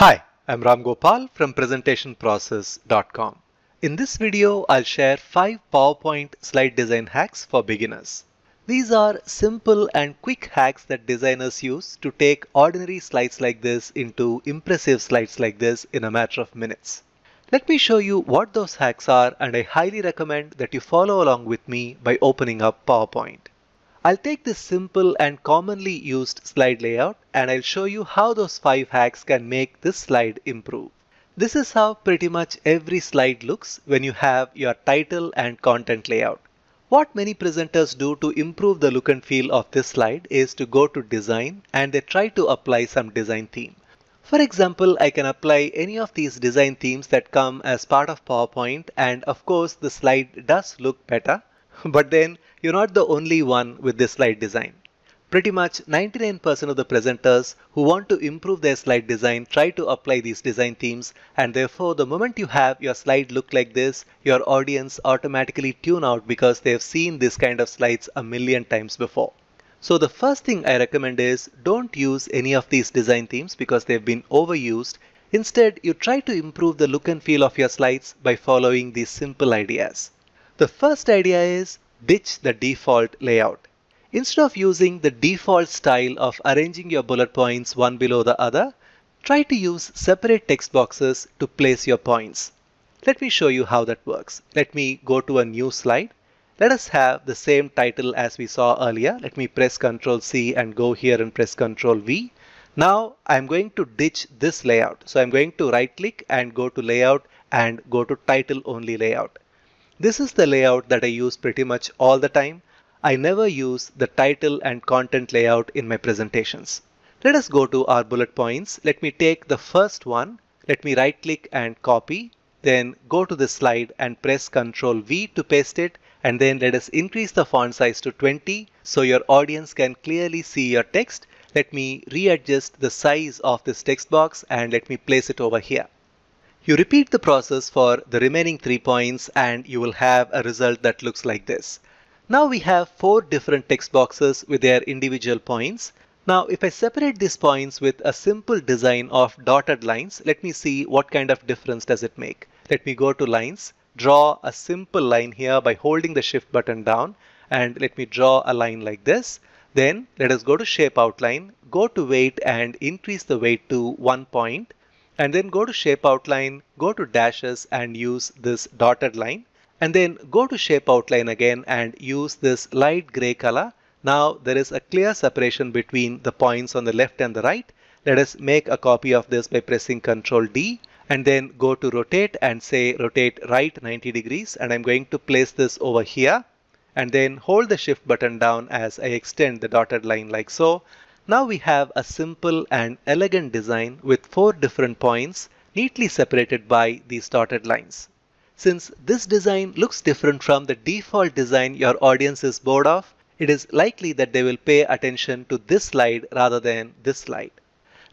Hi, I'm Ram Gopal from presentationprocess.com. In this video, I'll share 5 PowerPoint slide design hacks for beginners. These are simple and quick hacks that designers use to take ordinary slides like this into impressive slides like this in a matter of minutes. Let me show you what those hacks are and I highly recommend that you follow along with me by opening up PowerPoint. I'll take this simple and commonly used slide layout and I'll show you how those 5 hacks can make this slide improve. This is how pretty much every slide looks when you have your title and content layout. What many presenters do to improve the look and feel of this slide is to go to design and they try to apply some design theme. For example, I can apply any of these design themes that come as part of PowerPoint and of course the slide does look better. But then you're not the only one with this slide design. Pretty much 99% of the presenters who want to improve their slide design try to apply these design themes and therefore the moment you have your slide look like this, your audience automatically tune out because they've seen this kind of slides a million times before. So the first thing I recommend is don't use any of these design themes because they've been overused. Instead, you try to improve the look and feel of your slides by following these simple ideas. The first idea is ditch the default layout. Instead of using the default style of arranging your bullet points one below the other, try to use separate text boxes to place your points. Let me show you how that works. Let me go to a new slide. Let us have the same title as we saw earlier. Let me press Ctrl C and go here and press Ctrl V. Now I'm going to ditch this layout. So I'm going to right click and go to layout and go to title only layout. This is the layout that I use pretty much all the time. I never use the title and content layout in my presentations. Let us go to our bullet points. Let me take the first one. Let me right click and copy. Then go to the slide and press Ctrl V to paste it. And then let us increase the font size to 20 so your audience can clearly see your text. Let me readjust the size of this text box and let me place it over here. You repeat the process for the remaining three points and you will have a result that looks like this. Now we have four different text boxes with their individual points. Now if I separate these points with a simple design of dotted lines, let me see what kind of difference does it make. Let me go to lines, draw a simple line here by holding the shift button down and let me draw a line like this. Then let us go to shape outline, go to weight and increase the weight to one point and then go to shape outline, go to dashes and use this dotted line and then go to shape outline again and use this light gray color. Now there is a clear separation between the points on the left and the right. Let us make a copy of this by pressing Ctrl D and then go to rotate and say rotate right 90 degrees and I'm going to place this over here and then hold the shift button down as I extend the dotted line like so now we have a simple and elegant design with four different points neatly separated by these dotted lines. Since this design looks different from the default design your audience is bored of, it is likely that they will pay attention to this slide rather than this slide.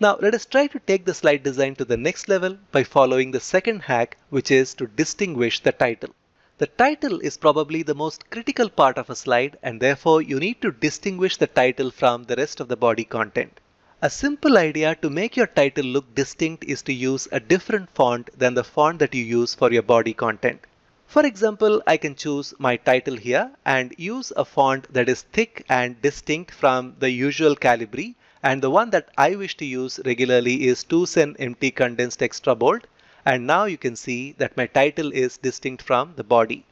Now let us try to take the slide design to the next level by following the second hack which is to distinguish the title. The title is probably the most critical part of a slide and therefore you need to distinguish the title from the rest of the body content. A simple idea to make your title look distinct is to use a different font than the font that you use for your body content. For example, I can choose my title here and use a font that is thick and distinct from the usual Calibri and the one that I wish to use regularly is Tw Cen MT Condensed Extra Bold and now you can see that my title is distinct from the body.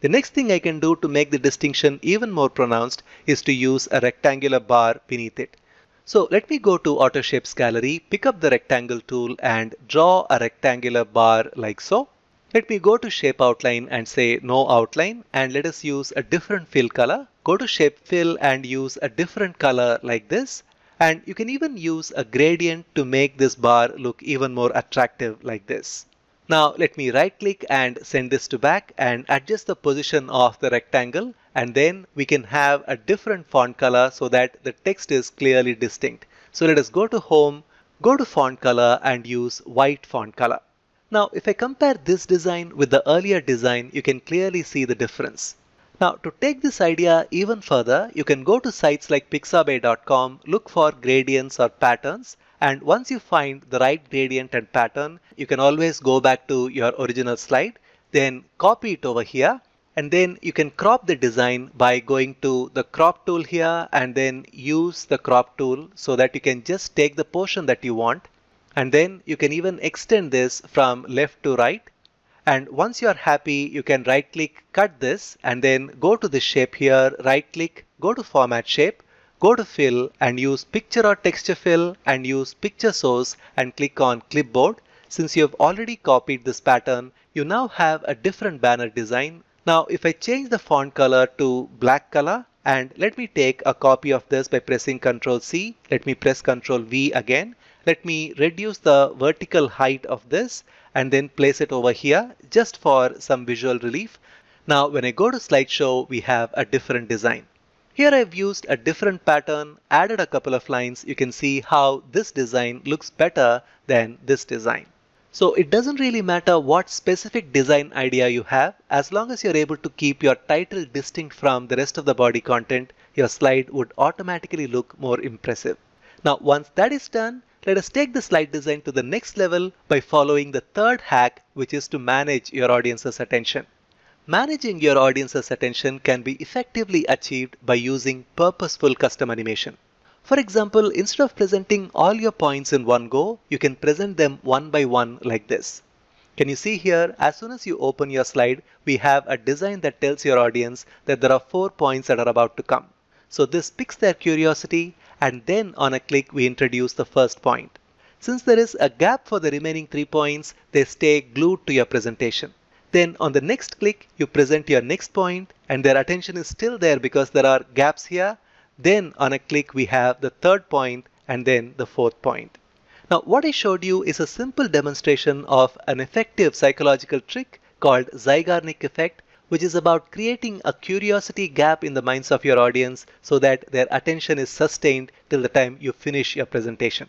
The next thing I can do to make the distinction even more pronounced is to use a rectangular bar beneath it. So let me go to Auto Shapes Gallery, pick up the rectangle tool and draw a rectangular bar like so. Let me go to shape outline and say no outline and let us use a different fill color. Go to shape fill and use a different color like this and you can even use a gradient to make this bar look even more attractive like this. Now let me right click and send this to back and adjust the position of the rectangle and then we can have a different font color so that the text is clearly distinct. So let us go to home, go to font color and use white font color. Now if I compare this design with the earlier design you can clearly see the difference. Now to take this idea even further, you can go to sites like pixabay.com, look for gradients or patterns And once you find the right gradient and pattern, you can always go back to your original slide, then copy it over here. And then you can crop the design by going to the crop tool here and then use the crop tool so that you can just take the portion that you want. And then you can even extend this from left to right. And once you are happy, you can right click, cut this and then go to the shape here, right click, go to format shape Go to fill and use picture or texture fill and use picture source and click on clipboard. Since you have already copied this pattern, you now have a different banner design. Now if I change the font color to black color and let me take a copy of this by pressing Ctrl C. Let me press Ctrl V again. Let me reduce the vertical height of this and then place it over here just for some visual relief. Now when I go to slideshow, we have a different design. Here I've used a different pattern, added a couple of lines. You can see how this design looks better than this design. So it doesn't really matter what specific design idea you have, as long as you're able to keep your title distinct from the rest of the body content, your slide would automatically look more impressive. Now once that is done, let us take the slide design to the next level by following the third hack, which is to manage your audience's attention. Managing your audience's attention can be effectively achieved by using purposeful custom animation. For example, instead of presenting all your points in one go, you can present them one by one like this. Can you see here, as soon as you open your slide, we have a design that tells your audience that there are four points that are about to come. So this piques their curiosity and then on a click we introduce the first point. Since there is a gap for the remaining three points, they stay glued to your presentation. Then on the next click, you present your next point and their attention is still there because there are gaps here. Then on a click, we have the third point and then the fourth point. Now what I showed you is a simple demonstration of an effective psychological trick called Zeigarnik effect which is about creating a curiosity gap in the minds of your audience so that their attention is sustained till the time you finish your presentation.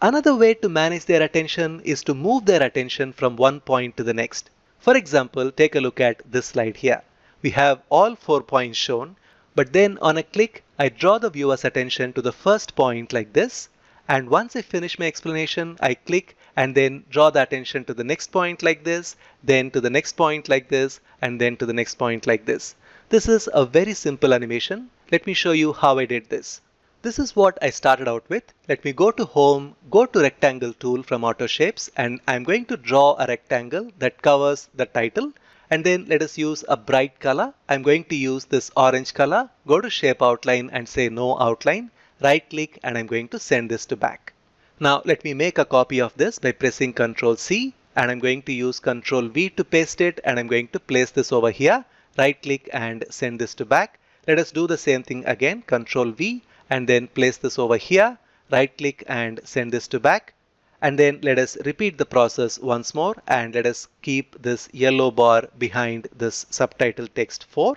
Another way to manage their attention is to move their attention from one point to the next. For example, take a look at this slide here. We have all four points shown, but then on a click, I draw the viewer's attention to the first point like this. And once I finish my explanation, I click and then draw the attention to the next point like this, then to the next point like this, and then to the next point like this. This is a very simple animation. Let me show you how I did this. This is what I started out with. Let me go to home, go to rectangle tool from auto shapes and I'm going to draw a rectangle that covers the title and then let us use a bright color. I'm going to use this orange color, go to shape outline and say no outline, right click and I'm going to send this to back. Now let me make a copy of this by pressing Ctrl C and I'm going to use Ctrl V to paste it and I'm going to place this over here, right click and send this to back. Let us do the same thing again, Ctrl V and then place this over here, right click and send this to back. And then let us repeat the process once more and let us keep this yellow bar behind this subtitle text 4.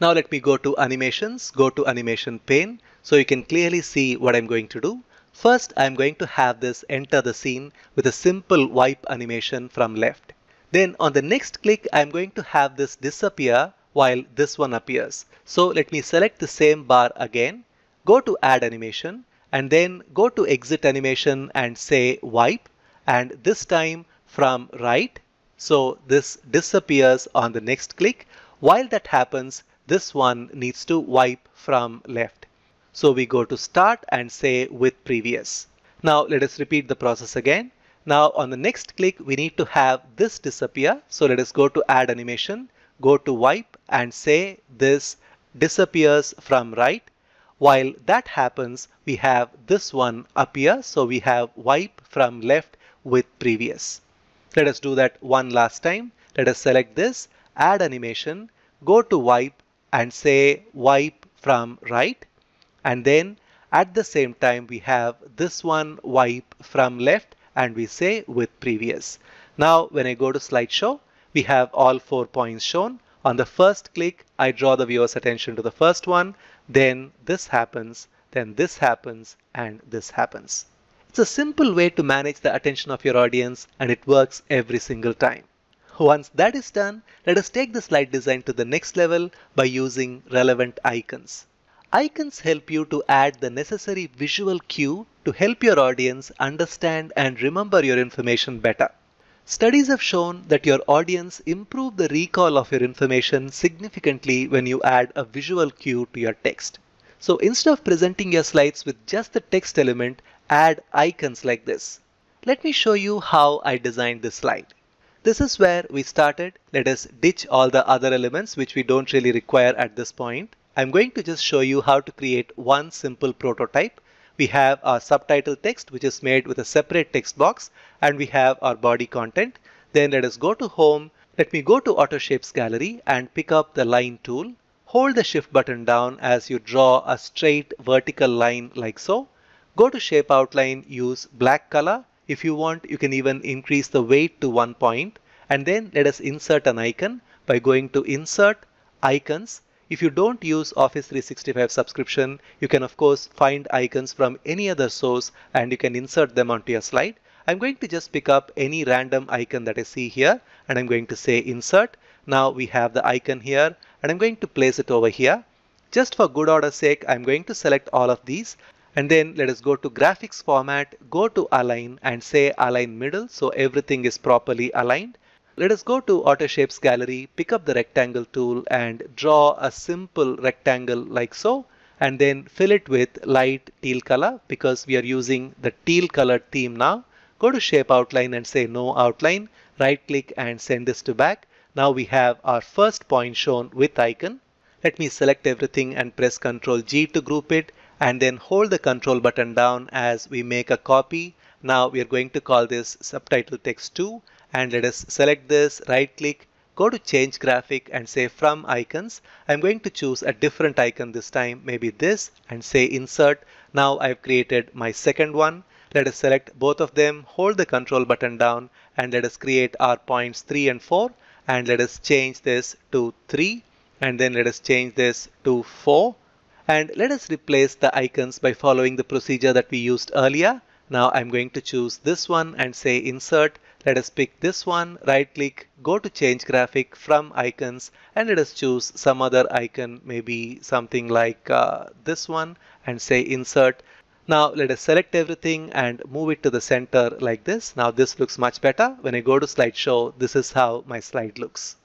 Now let me go to animations, go to animation pane so you can clearly see what I'm going to do. First, I'm going to have this enter the scene with a simple wipe animation from left. Then on the next click, I'm going to have this disappear while this one appears. So let me select the same bar again go to add animation and then go to exit animation and say wipe and this time from right. So this disappears on the next click. While that happens, this one needs to wipe from left. So we go to start and say with previous. Now let us repeat the process again. Now on the next click, we need to have this disappear. So let us go to add animation, go to wipe and say this disappears from right. While that happens, we have this one appear. So we have wipe from left with previous. Let us do that one last time. Let us select this, add animation, go to wipe and say wipe from right. And then at the same time, we have this one wipe from left and we say with previous. Now, when I go to slideshow, we have all four points shown. On the first click, I draw the viewer's attention to the first one then this happens, then this happens, and this happens. It's a simple way to manage the attention of your audience and it works every single time. Once that is done, let us take the slide design to the next level by using relevant icons. Icons help you to add the necessary visual cue to help your audience understand and remember your information better. Studies have shown that your audience improve the recall of your information significantly when you add a visual cue to your text. So instead of presenting your slides with just the text element, add icons like this. Let me show you how I designed this slide. This is where we started. Let us ditch all the other elements which we don't really require at this point. I'm going to just show you how to create one simple prototype we have our subtitle text which is made with a separate text box and we have our body content. Then let us go to home. Let me go to auto shapes gallery and pick up the line tool. Hold the shift button down as you draw a straight vertical line like so. Go to shape outline, use black color. If you want, you can even increase the weight to one point. And then let us insert an icon by going to insert icons if you don't use Office 365 subscription, you can of course find icons from any other source and you can insert them onto your slide. I'm going to just pick up any random icon that I see here and I'm going to say insert. Now we have the icon here and I'm going to place it over here. Just for good order sake, I'm going to select all of these and then let us go to graphics format, go to align and say align middle so everything is properly aligned. Let us go to Auto Shapes Gallery, pick up the rectangle tool and draw a simple rectangle like so and then fill it with light teal color because we are using the teal colored theme now. Go to shape outline and say no outline, right click and send this to back. Now we have our first point shown with icon. Let me select everything and press Ctrl G to group it and then hold the control button down as we make a copy. Now we are going to call this subtitle text 2 and let us select this, right click, go to change graphic and say from icons. I'm going to choose a different icon this time, maybe this and say insert. Now I've created my second one. Let us select both of them, hold the control button down and let us create our points 3 and 4 and let us change this to 3 and then let us change this to 4 and let us replace the icons by following the procedure that we used earlier. Now I'm going to choose this one and say insert let us pick this one, right click, go to change graphic from icons and let us choose some other icon, maybe something like uh, this one and say insert. Now let us select everything and move it to the center like this. Now this looks much better. When I go to slideshow, this is how my slide looks.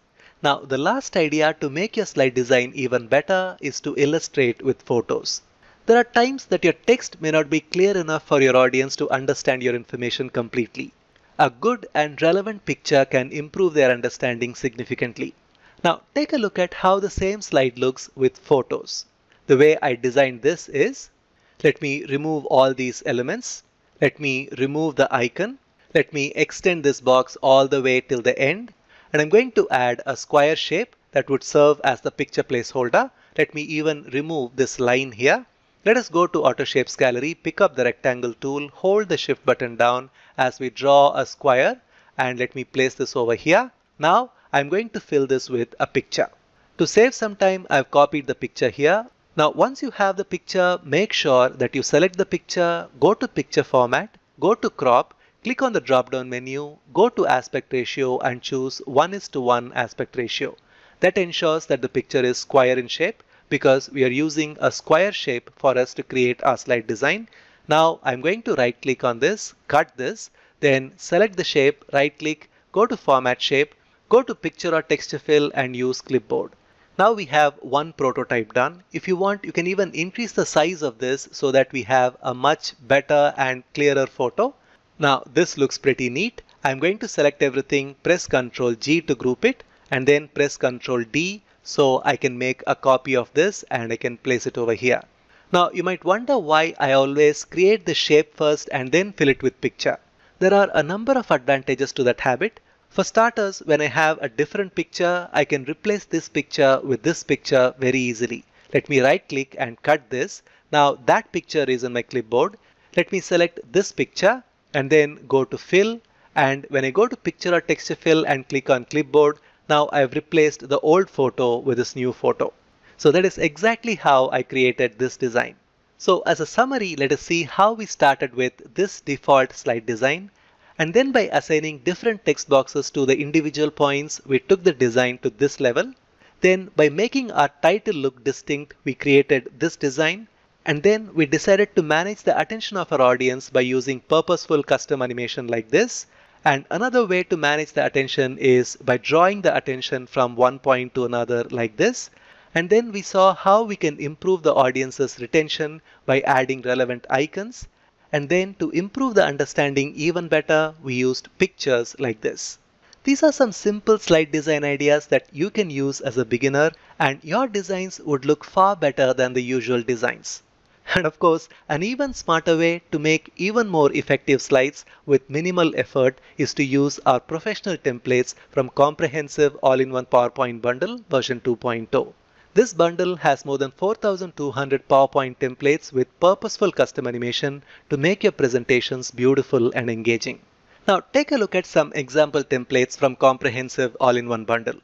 Now the last idea to make your slide design even better is to illustrate with photos. There are times that your text may not be clear enough for your audience to understand your information completely. A good and relevant picture can improve their understanding significantly. Now take a look at how the same slide looks with photos. The way I designed this is, let me remove all these elements. Let me remove the icon. Let me extend this box all the way till the end. And I'm going to add a square shape that would serve as the picture placeholder. Let me even remove this line here. Let us go to Auto Shapes Gallery, pick up the rectangle tool, hold the shift button down as we draw a square and let me place this over here. Now I'm going to fill this with a picture. To save some time, I've copied the picture here. Now once you have the picture, make sure that you select the picture, go to picture format, go to crop, click on the drop down menu, go to aspect ratio and choose 1 is to 1 aspect ratio. That ensures that the picture is square in shape because we are using a square shape for us to create our slide design. Now I'm going to right click on this, cut this, then select the shape, right click, go to format shape, go to picture or texture fill and use clipboard. Now we have one prototype done. If you want, you can even increase the size of this so that we have a much better and clearer photo. Now this looks pretty neat. I'm going to select everything, press Ctrl G to group it and then press Ctrl D so I can make a copy of this and I can place it over here. Now you might wonder why I always create the shape first and then fill it with picture. There are a number of advantages to that habit. For starters, when I have a different picture, I can replace this picture with this picture very easily. Let me right click and cut this. Now that picture is in my clipboard. Let me select this picture and then go to fill. And when I go to picture or texture fill and click on clipboard, now I've replaced the old photo with this new photo. So that is exactly how I created this design. So as a summary, let us see how we started with this default slide design. And then by assigning different text boxes to the individual points, we took the design to this level. Then by making our title look distinct, we created this design. And then we decided to manage the attention of our audience by using purposeful custom animation like this. And another way to manage the attention is by drawing the attention from one point to another like this. And then we saw how we can improve the audience's retention by adding relevant icons. And then to improve the understanding even better, we used pictures like this. These are some simple slide design ideas that you can use as a beginner and your designs would look far better than the usual designs. And of course, an even smarter way to make even more effective slides with minimal effort is to use our professional templates from Comprehensive All-in-One PowerPoint Bundle version 2.0. This bundle has more than 4,200 PowerPoint templates with purposeful custom animation to make your presentations beautiful and engaging. Now take a look at some example templates from Comprehensive All-in-One Bundle.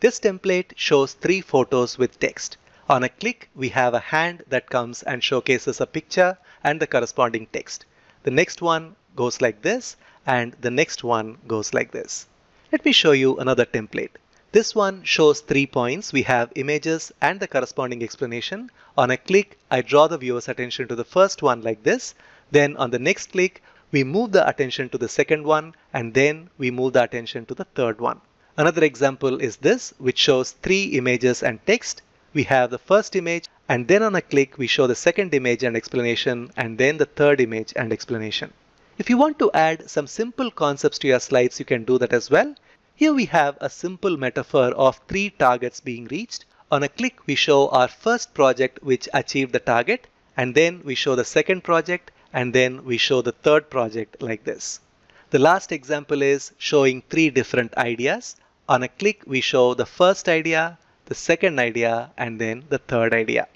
This template shows three photos with text. On a click, we have a hand that comes and showcases a picture and the corresponding text. The next one goes like this and the next one goes like this. Let me show you another template. This one shows three points. We have images and the corresponding explanation. On a click, I draw the viewer's attention to the first one like this. Then on the next click, we move the attention to the second one and then we move the attention to the third one. Another example is this which shows three images and text. We have the first image and then on a click we show the second image and explanation and then the third image and explanation. If you want to add some simple concepts to your slides you can do that as well. Here we have a simple metaphor of three targets being reached. On a click we show our first project which achieved the target and then we show the second project and then we show the third project like this. The last example is showing three different ideas. On a click, we show the first idea, the second idea, and then the third idea.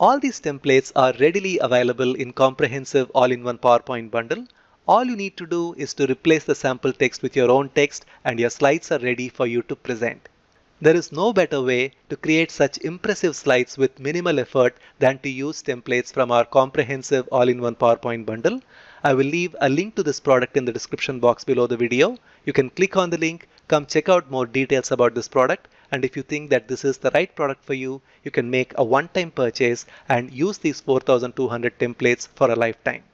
All these templates are readily available in comprehensive all-in-one PowerPoint bundle. All you need to do is to replace the sample text with your own text and your slides are ready for you to present. There is no better way to create such impressive slides with minimal effort than to use templates from our comprehensive all-in-one PowerPoint bundle. I will leave a link to this product in the description box below the video. You can click on the link, come check out more details about this product. And if you think that this is the right product for you, you can make a one-time purchase and use these 4200 templates for a lifetime.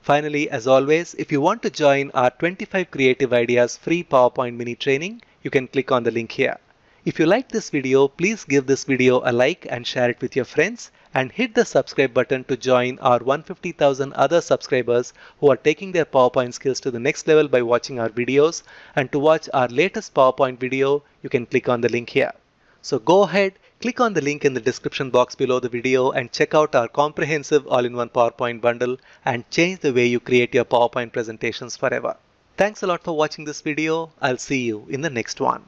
Finally, as always, if you want to join our 25 Creative Ideas free PowerPoint mini training, you can click on the link here. If you like this video, please give this video a like and share it with your friends and hit the subscribe button to join our 150,000 other subscribers who are taking their PowerPoint skills to the next level by watching our videos. And to watch our latest PowerPoint video, you can click on the link here. So go ahead, click on the link in the description box below the video and check out our comprehensive all-in-one PowerPoint bundle and change the way you create your PowerPoint presentations forever. Thanks a lot for watching this video. I'll see you in the next one.